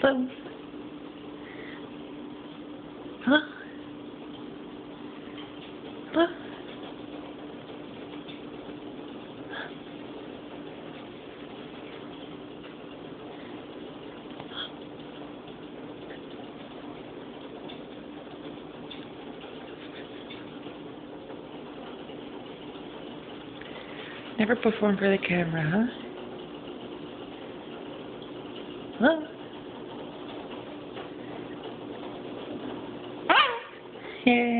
Hello? Hello? Never performed for the camera, huh? Hello? Yay.